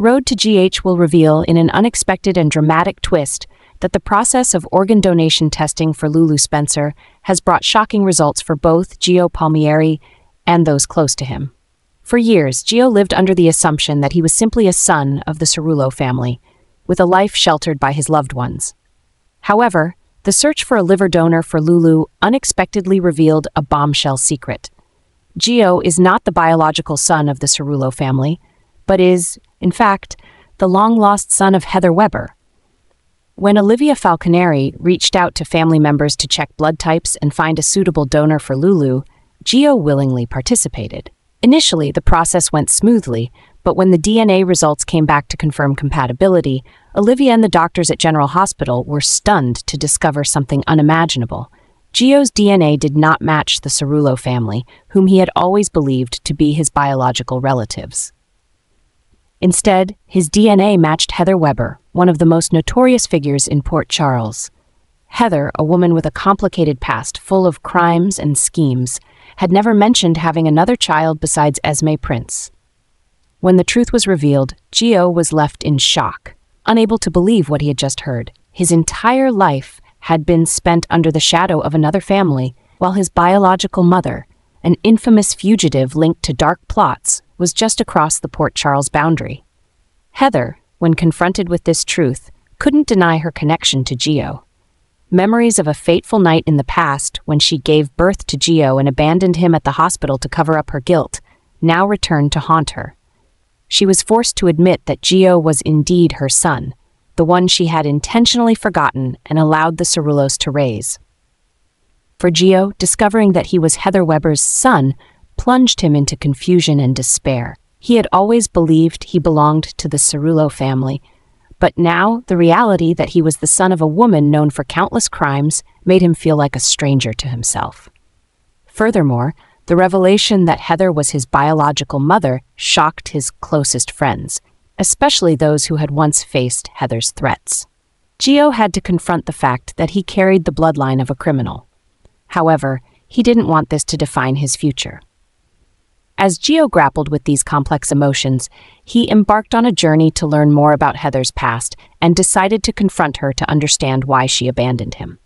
Road to GH will reveal in an unexpected and dramatic twist that the process of organ donation testing for Lulu Spencer has brought shocking results for both Gio Palmieri and those close to him. For years, Gio lived under the assumption that he was simply a son of the Cerullo family, with a life sheltered by his loved ones. However, the search for a liver donor for Lulu unexpectedly revealed a bombshell secret. Gio is not the biological son of the Cerullo family, but is, in fact, the long-lost son of Heather Weber. When Olivia Falconeri reached out to family members to check blood types and find a suitable donor for Lulu, Gio willingly participated. Initially, the process went smoothly, but when the DNA results came back to confirm compatibility, Olivia and the doctors at General Hospital were stunned to discover something unimaginable. Gio's DNA did not match the Cerullo family, whom he had always believed to be his biological relatives. Instead, his DNA matched Heather Weber, one of the most notorious figures in Port Charles. Heather, a woman with a complicated past full of crimes and schemes, had never mentioned having another child besides Esme Prince. When the truth was revealed, Gio was left in shock, unable to believe what he had just heard. His entire life had been spent under the shadow of another family, while his biological mother, an infamous fugitive linked to dark plots, was just across the Port Charles boundary. Heather, when confronted with this truth, couldn't deny her connection to Gio. Memories of a fateful night in the past when she gave birth to Gio and abandoned him at the hospital to cover up her guilt now returned to haunt her she was forced to admit that Gio was indeed her son, the one she had intentionally forgotten and allowed the Cerullos to raise. For Gio, discovering that he was Heather Weber's son plunged him into confusion and despair. He had always believed he belonged to the Cerullo family, but now the reality that he was the son of a woman known for countless crimes made him feel like a stranger to himself. Furthermore, the revelation that Heather was his biological mother shocked his closest friends, especially those who had once faced Heather's threats. Gio had to confront the fact that he carried the bloodline of a criminal. However, he didn't want this to define his future. As Gio grappled with these complex emotions, he embarked on a journey to learn more about Heather's past and decided to confront her to understand why she abandoned him.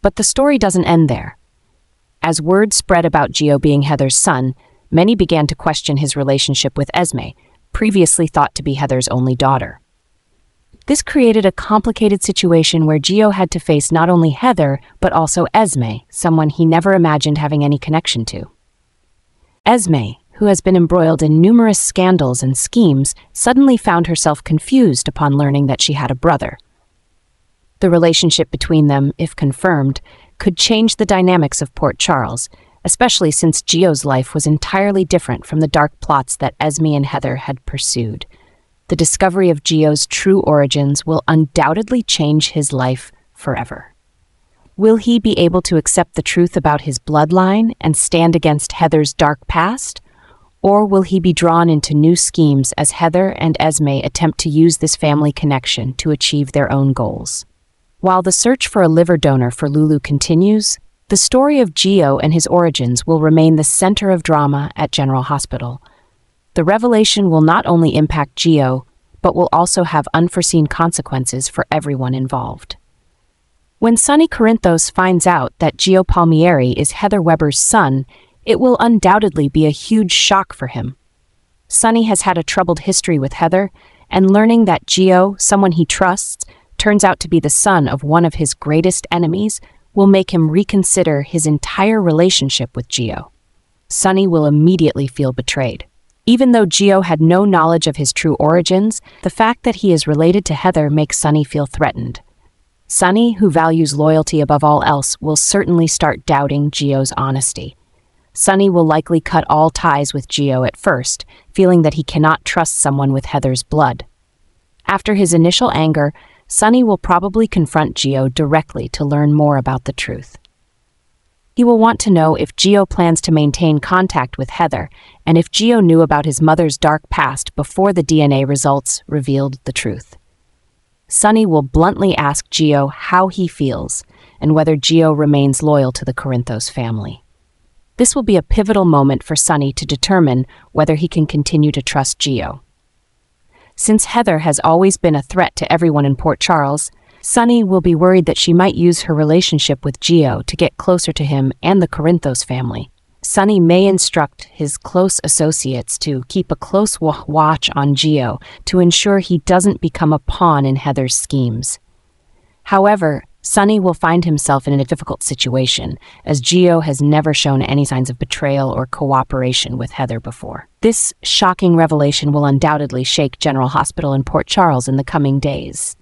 But the story doesn't end there. As word spread about Gio being Heather's son, many began to question his relationship with Esme, previously thought to be Heather's only daughter. This created a complicated situation where Gio had to face not only Heather, but also Esme, someone he never imagined having any connection to. Esme, who has been embroiled in numerous scandals and schemes, suddenly found herself confused upon learning that she had a brother. The relationship between them, if confirmed, could change the dynamics of Port Charles, especially since Gio's life was entirely different from the dark plots that Esme and Heather had pursued. The discovery of Gio's true origins will undoubtedly change his life forever. Will he be able to accept the truth about his bloodline and stand against Heather's dark past? Or will he be drawn into new schemes as Heather and Esme attempt to use this family connection to achieve their own goals? While the search for a liver donor for Lulu continues, the story of Gio and his origins will remain the center of drama at General Hospital. The revelation will not only impact Gio, but will also have unforeseen consequences for everyone involved. When Sonny Corinthos finds out that Gio Palmieri is Heather Weber's son, it will undoubtedly be a huge shock for him. Sonny has had a troubled history with Heather, and learning that Gio, someone he trusts, turns out to be the son of one of his greatest enemies will make him reconsider his entire relationship with Gio. Sonny will immediately feel betrayed. Even though Gio had no knowledge of his true origins, the fact that he is related to Heather makes Sonny feel threatened. Sonny, who values loyalty above all else, will certainly start doubting Gio's honesty. Sonny will likely cut all ties with Gio at first, feeling that he cannot trust someone with Heather's blood. After his initial anger, Sonny will probably confront Gio directly to learn more about the truth. He will want to know if Gio plans to maintain contact with Heather and if Gio knew about his mother's dark past before the DNA results revealed the truth. Sonny will bluntly ask Gio how he feels and whether Gio remains loyal to the Corinthos family. This will be a pivotal moment for Sonny to determine whether he can continue to trust Gio. Since Heather has always been a threat to everyone in Port Charles, Sonny will be worried that she might use her relationship with Gio to get closer to him and the Corinthos family. Sonny may instruct his close associates to keep a close watch on Gio to ensure he doesn't become a pawn in Heather's schemes. However, Sonny will find himself in a difficult situation, as Gio has never shown any signs of betrayal or cooperation with Heather before. This shocking revelation will undoubtedly shake General Hospital in Port Charles in the coming days.